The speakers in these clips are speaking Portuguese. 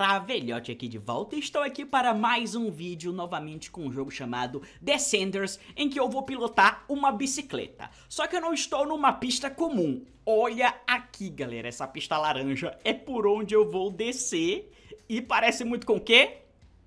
galera, velhote aqui de volta estou aqui para mais um vídeo novamente com um jogo chamado Descenders em que eu vou pilotar uma bicicleta. Só que eu não estou numa pista comum, olha aqui galera, essa pista laranja é por onde eu vou descer e parece muito com o quê?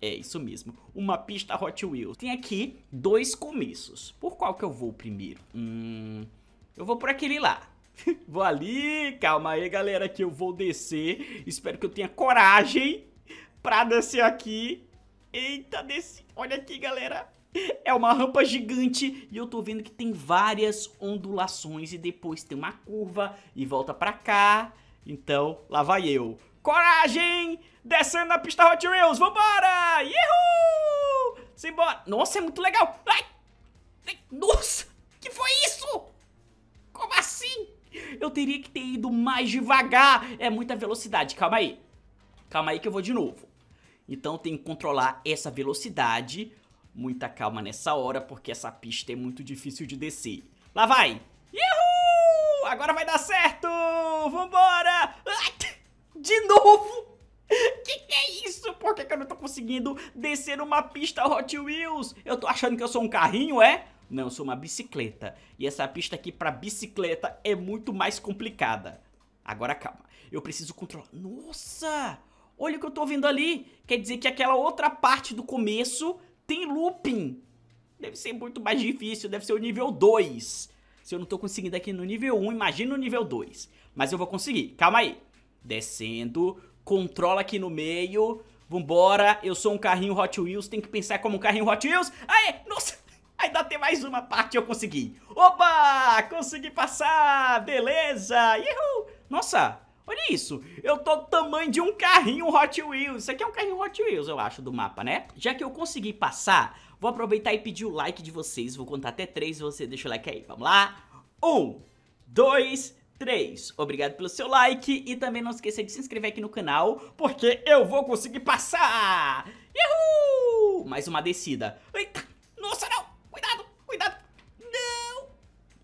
É isso mesmo, uma pista Hot Wheels. Tem aqui dois começos, por qual que eu vou primeiro? Hum, eu vou por aquele lá. vou ali, calma aí galera que eu vou descer Espero que eu tenha coragem pra descer aqui Eita, desci, olha aqui galera é uma rampa gigante e eu tô vendo que tem várias ondulações e depois tem uma curva e volta pra cá. Então, lá vai eu. Coragem! Descendo na pista Hot Wheels, vambora! Uhul! Simbora! Nossa, é muito legal! Ai! Nossa! que foi isso? Eu teria que ter ido mais devagar. É muita velocidade. Calma aí. Calma aí que eu vou de novo. Então tem que controlar essa velocidade. Muita calma nessa hora, porque essa pista é muito difícil de descer. Lá vai! Uhul! Agora vai dar certo! Vambora! De novo! Que que é isso? Por que, que eu não tô conseguindo descer uma pista Hot Wheels? Eu tô achando que eu sou um carrinho, é? Não, eu sou uma bicicleta. E essa pista aqui pra bicicleta é muito mais complicada. Agora calma, eu preciso controlar... Nossa! Olha o que eu tô vendo ali. Quer dizer que aquela outra parte do começo tem looping. Deve ser muito mais difícil, deve ser o nível 2. Se eu não tô conseguindo aqui no nível 1, imagina no nível 2. Mas eu vou conseguir, calma aí. Descendo, controla aqui no meio. Vambora, eu sou um carrinho Hot Wheels, tem que pensar como um carrinho Hot Wheels. Aê, nossa! Ainda tem mais uma parte eu consegui. Opa! Consegui passar! Beleza! Uhul! Nossa, olha isso. Eu tô do tamanho de um carrinho Hot Wheels. Isso aqui é um carrinho Hot Wheels, eu acho, do mapa, né? Já que eu consegui passar, vou aproveitar e pedir o like de vocês. Vou contar até três você deixa o like aí. Vamos lá? Um, dois, três. Obrigado pelo seu like e também não esqueça de se inscrever aqui no canal, porque eu vou conseguir passar! Uhul! Mais uma descida. Eita! Nossa, não!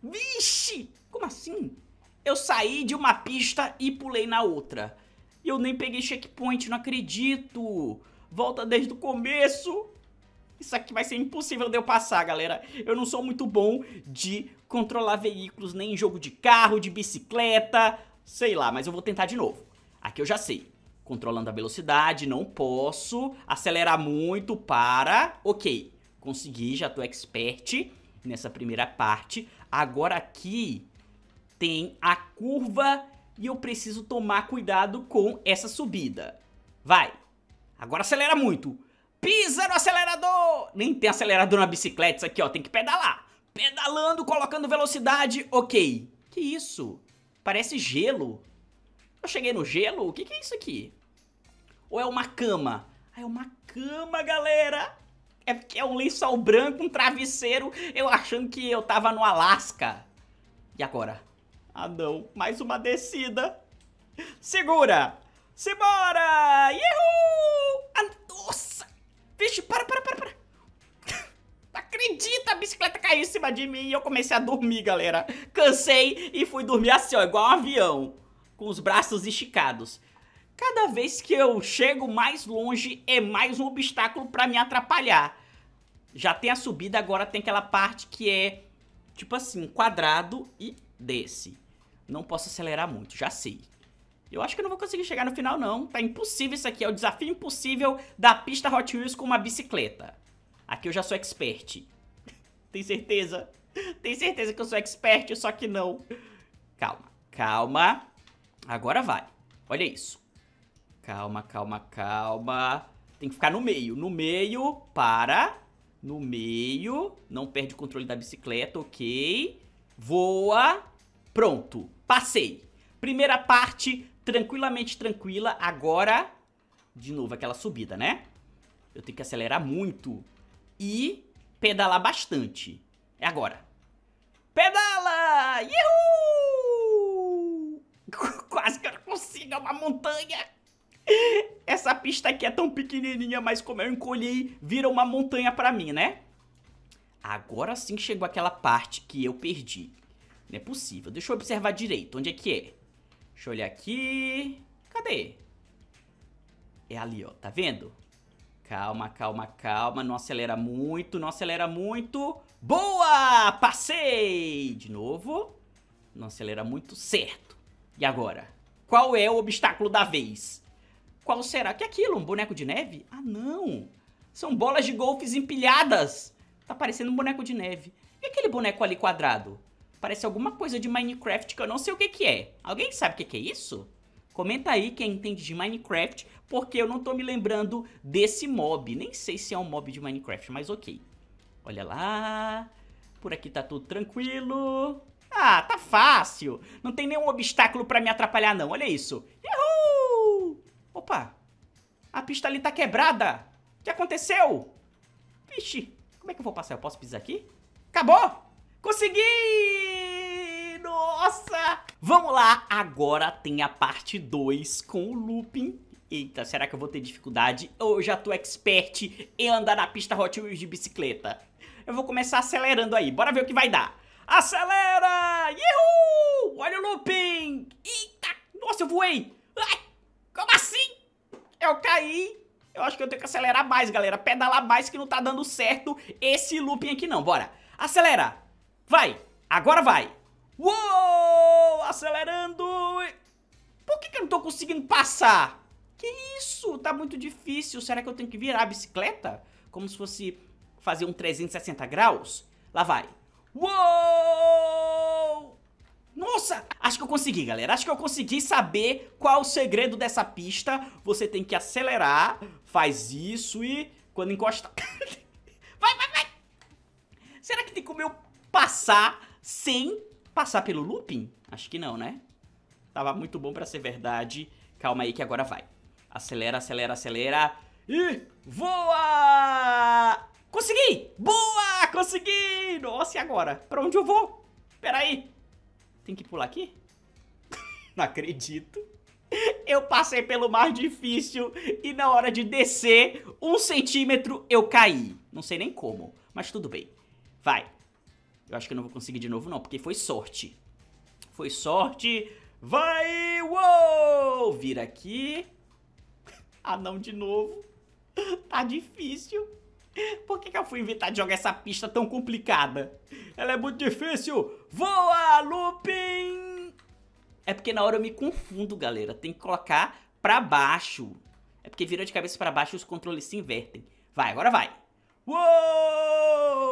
Vixe! Como assim? Eu saí de uma pista e pulei na outra. E eu nem peguei checkpoint, não acredito. Volta desde o começo. Isso aqui vai ser impossível de eu passar, galera. Eu não sou muito bom de controlar veículos, nem em jogo de carro, de bicicleta, sei lá, mas eu vou tentar de novo. Aqui eu já sei. Controlando a velocidade, não posso acelerar muito, para. Ok, consegui, já tô expert nessa primeira parte. Agora aqui tem a curva e eu preciso tomar cuidado com essa subida. Vai. Agora acelera muito. Pisa no acelerador. Nem tem acelerador na bicicleta isso aqui, ó. Tem que pedalar. Pedalando, colocando velocidade. Ok. Que isso? Parece gelo. Eu cheguei no gelo? O que, que é isso aqui? Ou é uma cama? Ah, é uma cama, galera. É porque é um lençol branco, um travesseiro, eu achando que eu tava no Alasca. E agora? Ah não, mais uma descida. Segura! Simbora! Uhul! Ah, nossa! Vixe, para, para, para, para. Acredita, a bicicleta caiu em cima de mim e eu comecei a dormir, galera. Cansei e fui dormir assim, ó, igual um avião. Com os braços esticados. Cada vez que eu chego mais longe é mais um obstáculo para me atrapalhar. Já tem a subida, agora tem aquela parte que é tipo assim, quadrado e desce. Não posso acelerar muito, já sei. Eu acho que eu não vou conseguir chegar no final não, tá impossível isso aqui, é o desafio impossível da pista Hot Wheels com uma bicicleta. Aqui eu já sou expert. tem certeza? Tem certeza que eu sou expert, só que não. Calma, calma. Agora vai. Olha isso. Calma, calma, calma. Tem que ficar no meio. No meio, para. No meio. Não perde o controle da bicicleta, ok. Voa. Pronto. Passei. Primeira parte, tranquilamente tranquila. Agora, de novo, aquela subida, né? Eu tenho que acelerar muito. E pedalar bastante. É agora. Pedala! Quase que eu não consigo, é uma montanha. Essa pista aqui é tão pequenininha, mas como eu encolhi, vira uma montanha pra mim, né? Agora sim chegou aquela parte que eu perdi. Não é possível. Deixa eu observar direito. Onde é que é? Deixa eu olhar aqui. Cadê? É ali, ó. Tá vendo? Calma, calma, calma. Não acelera muito, não acelera muito. Boa! Passei! De novo. Não acelera muito. Certo. E agora? Qual é o obstáculo da vez? Qual será que é aquilo? Um boneco de neve? Ah, não. São bolas de golfes empilhadas. Tá parecendo um boneco de neve. E aquele boneco ali quadrado? Parece alguma coisa de Minecraft que eu não sei o que que é. Alguém sabe o que que é isso? Comenta aí quem entende de Minecraft, porque eu não tô me lembrando desse mob. Nem sei se é um mob de Minecraft, mas ok. Olha lá. Por aqui tá tudo tranquilo. Ah, tá fácil. Não tem nenhum obstáculo pra me atrapalhar não. Olha isso. Uhul! Opa. A pista ali tá quebrada. O que aconteceu? Vixe. Como é que eu vou passar? Eu posso pisar aqui? Acabou! Consegui! Nossa! Vamos lá, agora tem a parte 2 com o looping. Eita, será que eu vou ter dificuldade? Ou eu já tô expert em andar na pista Hot Wheels de bicicleta? Eu vou começar acelerando aí, bora ver o que vai dar. Acelera! Yuhu! Olha o looping! Eita! Nossa, eu voei! Ai, como assim? Eu caí! Eu acho que eu tenho que acelerar mais, galera. Pedalar mais que não tá dando certo esse looping aqui não. Bora! Acelera! Vai! Agora vai! Uou! Acelerando! Por que, que eu não tô conseguindo passar? Que isso? Tá muito difícil. Será que eu tenho que virar a bicicleta? Como se fosse fazer um 360 graus? Lá vai. Uou! Nossa! Acho que eu consegui, galera. Acho que eu consegui saber qual o segredo dessa pista. Você tem que acelerar, faz isso e quando encostar... vai, vai, vai! Será que tem como eu passar sem passar pelo looping? Acho que não, né? Tava muito bom pra ser verdade. Calma aí que agora vai. Acelera, acelera, acelera. E voa! Consegui! Boa! Consegui! Nossa, e agora? Pra onde eu vou? Pera aí. Tem que pular aqui? não acredito. Eu passei pelo mais difícil e na hora de descer um centímetro eu caí. Não sei nem como, mas tudo bem. Vai. Eu acho que eu não vou conseguir de novo não, porque foi sorte. Foi sorte. Vai! Uou! Vira aqui. Ah, não, de novo. Tá difícil. Por que, que eu fui inventar de jogar essa pista tão complicada? Ela é muito difícil. Voa, looping! É porque na hora eu me confundo, galera. Tem que colocar pra baixo. É porque vira de cabeça pra baixo e os controles se invertem. Vai, agora vai. Uou!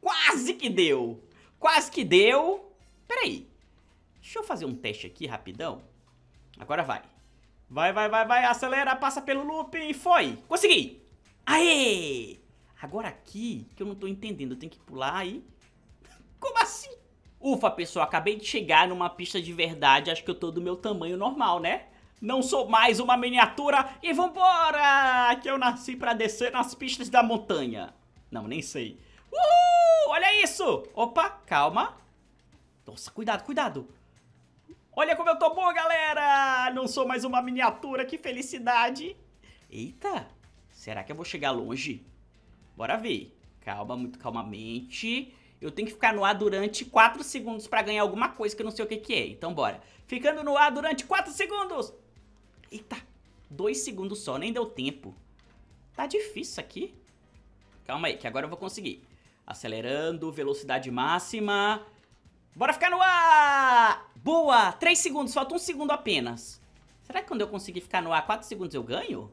Quase que deu! Quase que deu! Peraí. Deixa eu fazer um teste aqui rapidão. Agora vai. Vai, vai, vai, vai. Acelera, passa pelo looping. Foi! Consegui! Aê! Agora aqui, que eu não tô entendendo, eu tenho que pular aí. Ufa, pessoal, acabei de chegar numa pista de verdade, acho que eu tô do meu tamanho normal, né? Não sou mais uma miniatura e vambora! Que eu nasci pra descer nas pistas da montanha. Não, nem sei. Uhul! Olha isso! Opa, calma. Nossa, cuidado, cuidado. Olha como eu tô bom, galera! Não sou mais uma miniatura, que felicidade. Eita, será que eu vou chegar longe? Bora ver. Calma, muito calmamente. Eu tenho que ficar no ar durante 4 segundos pra ganhar alguma coisa que eu não sei o que que é. Então bora. Ficando no ar durante 4 segundos. Eita, 2 segundos só, nem deu tempo. Tá difícil isso aqui. Calma aí, que agora eu vou conseguir. Acelerando, velocidade máxima. Bora ficar no ar! Boa! 3 segundos, falta um segundo apenas. Será que quando eu conseguir ficar no ar 4 segundos eu ganho?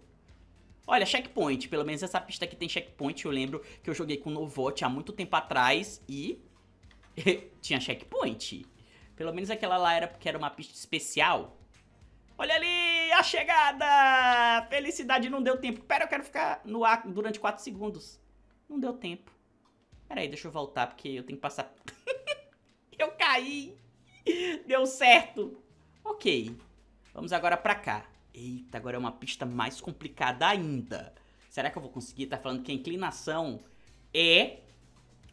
Olha, checkpoint. Pelo menos essa pista aqui tem checkpoint. Eu lembro que eu joguei com o Novote há muito tempo atrás e... tinha checkpoint. Pelo menos aquela lá era porque era uma pista especial. Olha ali, a chegada! Felicidade, não deu tempo. Pera, eu quero ficar no ar durante 4 segundos. Não deu tempo. Pera aí, deixa eu voltar porque eu tenho que passar... Eu caí. Deu certo. Ok. Vamos agora pra cá. Eita, agora é uma pista mais complicada ainda. Será que eu vou conseguir? Tá falando que a inclinação é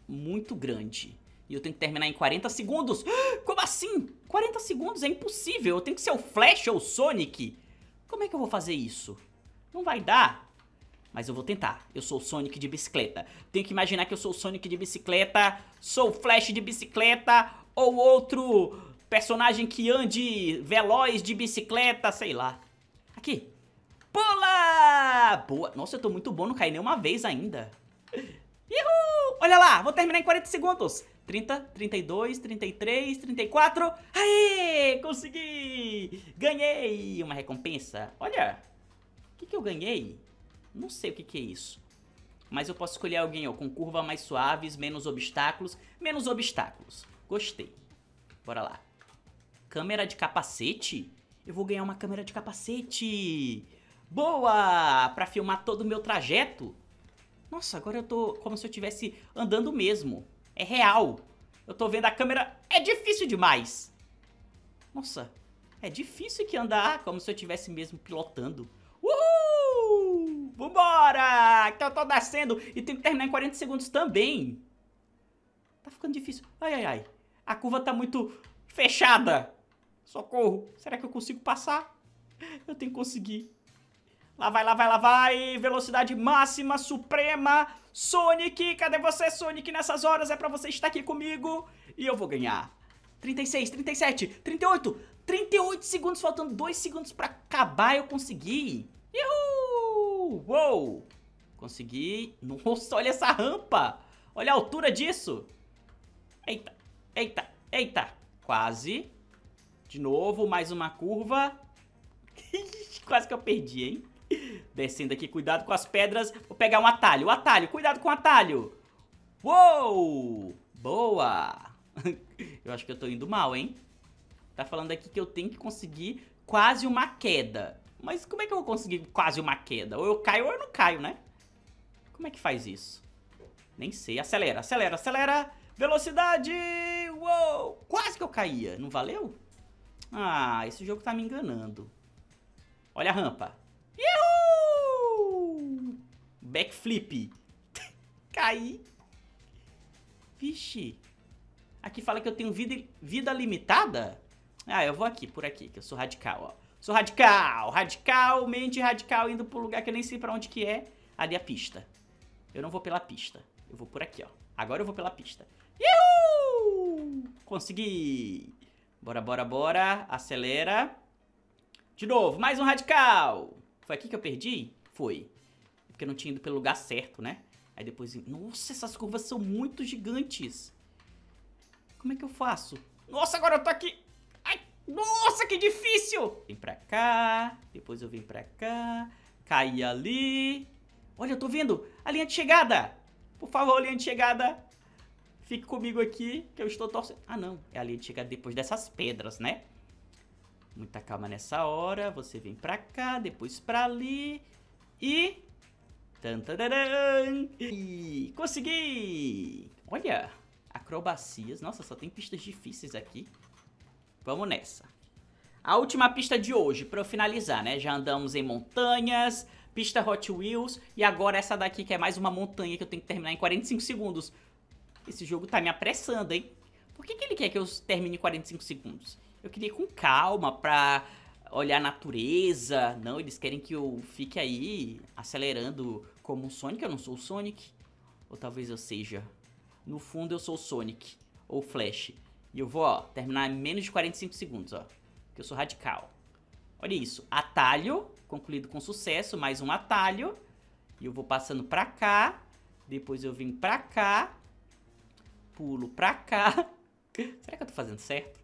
muito grande. E eu tenho que terminar em 40 segundos. Como assim? 40 segundos? É impossível. Eu tenho que ser o Flash ou o Sonic. Como é que eu vou fazer isso? Não vai dar. Mas eu vou tentar. Eu sou o Sonic de bicicleta. Tenho que imaginar que eu sou o Sonic de bicicleta, sou o Flash de bicicleta, ou outro personagem que ande veloz de bicicleta, sei lá. Aqui. Pula! Boa. Nossa, eu tô muito bom, não caí nenhuma vez ainda. Uhul! Olha lá, vou terminar em 40 segundos. 30, 32, 33, 34. Aê! Consegui! Ganhei uma recompensa. Olha, o que, que eu ganhei? Não sei o que, que é isso. Mas eu posso escolher alguém ó, com curva mais suaves, menos obstáculos. Menos obstáculos. Gostei. Bora lá. Câmera de capacete? Eu vou ganhar uma câmera de capacete. Boa! Pra filmar todo o meu trajeto. Nossa, agora eu tô como se eu estivesse andando mesmo. É real. Eu tô vendo a câmera. É difícil demais. Nossa, é difícil que andar como se eu estivesse mesmo pilotando. Uhul! Vambora! Então eu tô descendo e tenho que terminar em 40 segundos também. Tá ficando difícil. Ai, ai, ai. A curva tá muito fechada. Socorro. Será que eu consigo passar? Eu tenho que conseguir. Lá vai, lá vai, lá vai. Velocidade máxima, suprema. Sonic, cadê você, Sonic? Nessas horas é pra você estar aqui comigo. E eu vou ganhar. 36, 37, 38, 38 segundos, faltando 2 segundos pra acabar, eu consegui. Uhul! Uou! Consegui. Nossa, olha essa rampa. Olha a altura disso. Eita, eita, eita. Quase. De novo, mais uma curva. Quase que eu perdi, hein? Descendo aqui, cuidado com as pedras. Vou pegar um atalho. O atalho, cuidado com o atalho. Uou! Boa! Eu acho que eu tô indo mal, hein? Tá falando aqui que eu tenho que conseguir quase uma queda. Mas como é que eu vou conseguir quase uma queda? Ou eu caio ou eu não caio, né? Como é que faz isso? Nem sei. Acelera, acelera, acelera. Velocidade! Uou! Quase que eu caía. Não valeu? Ah, esse jogo tá me enganando. Olha a rampa. Uhul! Backflip. Caí. Vixe. Aqui fala que eu tenho vida, vida limitada? Ah, eu vou aqui, por aqui, que eu sou radical, ó. Sou radical, radicalmente radical, indo pro lugar que eu nem sei pra onde que é. Ali a pista. Eu não vou pela pista. Eu vou por aqui, ó. Agora eu vou pela pista. Uhul! Consegui! Bora, bora, bora. Acelera. De novo, mais um radical. Foi aqui que eu perdi? Foi. Porque eu não tinha ido pelo lugar certo, né? Aí depois... Nossa, essas curvas são muito gigantes. Como é que eu faço? Nossa, agora eu tô aqui... Ai, nossa, que difícil! Vem pra cá, depois eu venho pra cá, caí ali... Olha, eu tô vendo a linha de chegada! Por favor, linha de chegada, fique comigo aqui, que eu estou torcendo... Ah, não, é a linha de chegada depois dessas pedras, né? Muita calma nessa hora. Você vem pra cá, depois pra ali. E... Tan, e consegui! Olha, acrobacias. Nossa, só tem pistas difíceis aqui. Vamos nessa. A última pista de hoje, pra eu finalizar, né? Já andamos em montanhas, pista Hot Wheels e agora essa daqui que é mais uma montanha que eu tenho que terminar em 45 segundos. Esse jogo tá me apressando, hein? Por que, que ele quer que eu termine em 45 segundos? Eu queria ir com calma pra olhar a natureza. Não, eles querem que eu fique aí acelerando como o Sonic. Eu não sou o Sonic. Ou talvez eu seja. No fundo eu sou o Sonic. Ou Flash. E eu vou, ó, terminar em menos de 45 segundos, ó. Porque eu sou radical. Olha isso. Atalho. Concluído com sucesso. Mais um atalho. E eu vou passando pra cá. Depois eu vim pra cá. Pulo pra cá. Será que eu tô fazendo certo?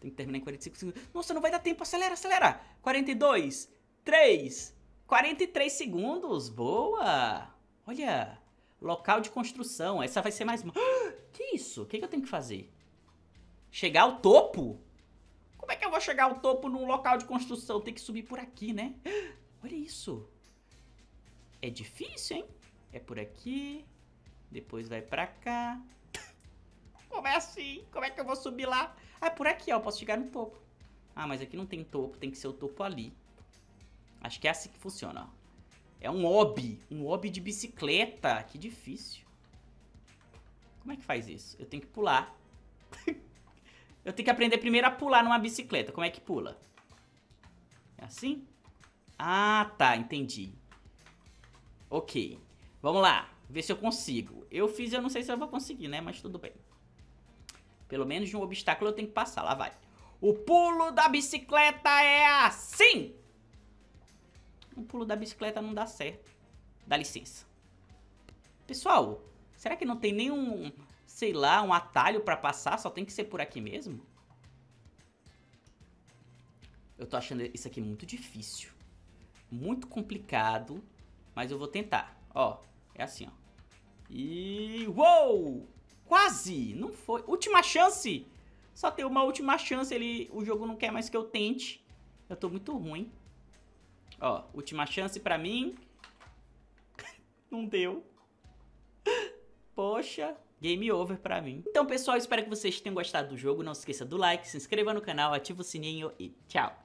Tem que terminar em 45 segundos. Nossa, não vai dar tempo. Acelera, acelera. 42, 3, 43 segundos. Boa. Olha, local de construção. Essa vai ser mais. Que isso? O que, que eu tenho que fazer? Chegar ao topo? Como é que eu vou chegar ao topo num local de construção? Tem que subir por aqui, né? Olha isso. É difícil, hein? É por aqui. Depois vai pra cá. Como é assim? Como é que eu vou subir lá? Ah, é por aqui, ó. Posso chegar no topo. Ah, mas aqui não tem topo. Tem que ser o topo ali. Acho que é assim que funciona, ó. É um hobby. Um hobby de bicicleta. Que difícil. Como é que faz isso? Eu tenho que pular. eu tenho que aprender primeiro a pular numa bicicleta. Como é que pula? É assim? Ah, tá. Entendi. Ok. Vamos lá. Ver se eu consigo. Eu fiz, eu não sei se eu vou conseguir, né? Mas tudo bem. Pelo menos de um obstáculo eu tenho que passar. Lá vai. O pulo da bicicleta é assim. o pulo da bicicleta não dá certo. Dá licença. Pessoal, será que não tem nenhum, sei lá, um atalho pra passar? Só tem que ser por aqui mesmo? Eu tô achando isso aqui muito difícil. Muito complicado. Mas eu vou tentar. Ó, é assim, ó. E... Uou! Quase! Não foi. Última chance! Só tem uma última chance. Ele, o jogo não quer mais que eu tente. Eu tô muito ruim. Ó, última chance pra mim. não deu. Poxa, game over pra mim. Então, pessoal, espero que vocês tenham gostado do jogo. Não se esqueça do like, se inscreva no canal, ativa o sininho e tchau.